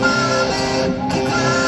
Mama, mama, mama.